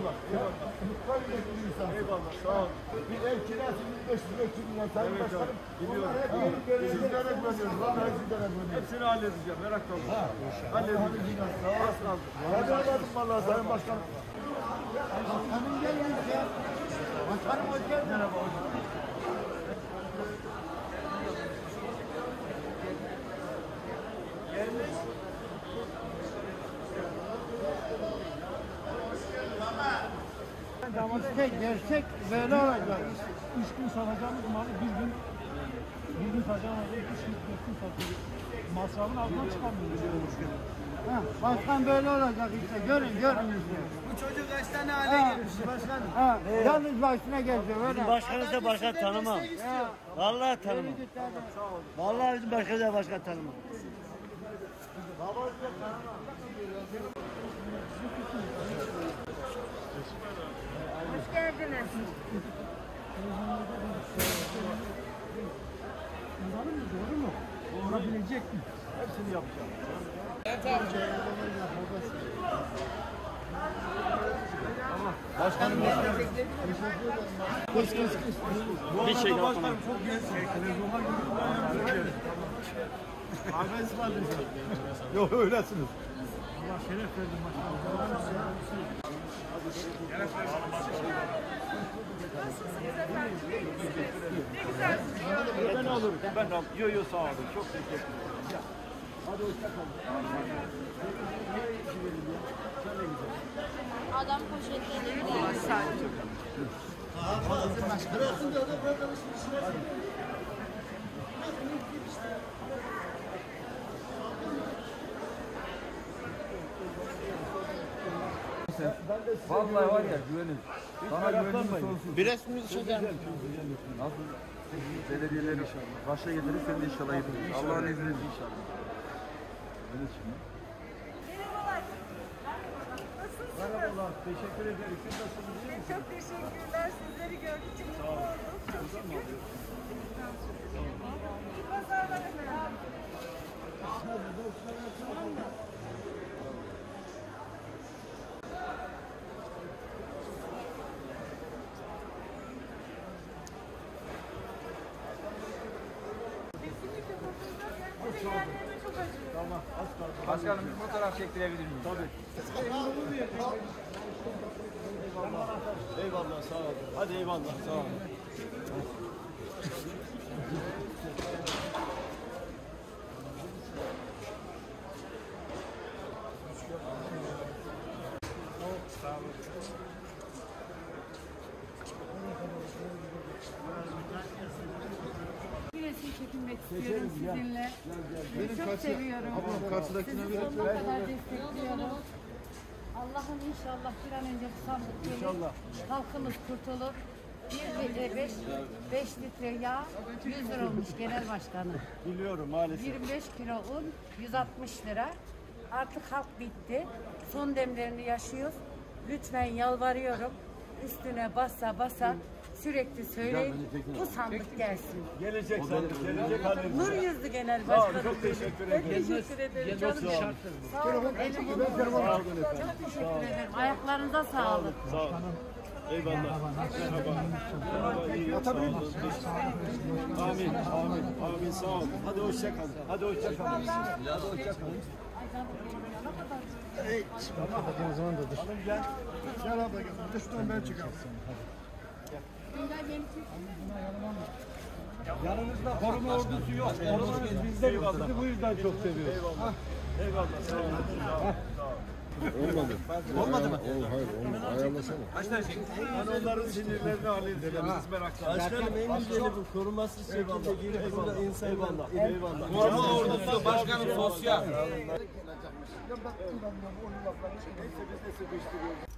Eyvallah. Bir insan. Eyvallah. Sağ ol. Bir ev kirası 1500 lira lira. Sayın başkanım. Biliyorum. Hep gelip böyle. Vallahi sizlere güveniyoruz. Hepsini halledeceğim. Merak olma. Halledeceğim. Az kaldı. Hadi anladım vallahi Sayın Başkanım. Başkanım gelmiş ya. Başkanım hoş geldin. Merhaba İşte gerçek böyle olacak. Üç gün satacağımız malı bir gün bir gün satacağımız üç gün dört gün satıyoruz. Masrafın altından çıkamıyoruz. Ha, başkan böyle olacak işte. Görün görün işte. Bu çocuk kaç tane hale gelmiş başkanım? Ha, yalnız başına gelecek öyle. Başkanı da başkan tanımam. Vallahi tanımam. Vallahi bizim başkanı da başkan tanımam. Hoş Anladın mı? Doğru mu? Olabilecek mi? Hepsini yapacağım. Bir şey. Başkanım çok gençsin. Televizyonlar gibi. Abi ısmarlayacağım. Yok öylesiniz. Allah şeref verdin başkanım. Ben alırım. Ben alırım. Yo yo sağ olun. Çok teşekkür ederim. Adam poşetleri gidiyor. Vallahi var ya güvenin. Sana güvenim sonsuz. Bir resmi çeker Nasıl? Belediyeleri başa getirir sen de inşallah getirir. Allah'ın izniyle inşallah. Evet şimdi. Merhabalar. Teşekkür ederim. Siz nasılsınız? Çok teşekkürler. Sizleri gördük. Tamam. Başkanım bir fotoğraf çektirebilir miyim? Tabii. Eyvallah sağ olun. Hadi eyvallah sağ olun. Bir resim çekinmek istiyorum sizinle. Sizi çok seviyorum. karşıdakine Sizi sonuna kadar destekliyorum. Allah'ım inşallah bir an önce bu sandık gelir. İnşallah. Halkımız kurtulur. Bir litre beş, beş litre yağ 100 lira olmuş genel başkanı. Biliyorum maalesef. 25 kilo un 160 lira. Artık halk bitti. Son demlerini yaşıyoruz. Lütfen yalvarıyorum. Üstüne basa basa sürekli söyleyin. Bu sandık gelsin. Gelecek sandık. Gelecek halimize. Nur yüzlü genel Sağ olun, başkanım. çok teşekkür Ben ederim. teşekkür ederim. Canım Çok sağ olun. Sağ olun. Elim olun. Sağ olun efendim. Çok teşekkür ederim. Ayaklarınıza sağlık. Sağ olun. Eyvallah. Merhaba. Amin. Amin. Amin. Sağ olun. Hadi hoşça kalın. Hadi hoşça kalın. Hadi hoşça kalın. Ya, ne kadar O zaman da dur. Hanım gel. Gel abla gel. Şuradan ben çıkarım. Yanımızda koruma ordusu yok. Korumanız bizde yok. Sizi bu yüzden çok seviyoruz. Eyvallah. Eyvallah. Olmadı. Olmadı mı? hayır, onu ayarlasana. Ben onların sinirlerini halledeceğim. Siz meraklanmayın. Başkanım en güzeli bu korumasız şekilde girip burada insan Eyvallah. Eyvallah. Koruma ordusu başkanım sosyal. Neyse biz de sıkıştırıyoruz.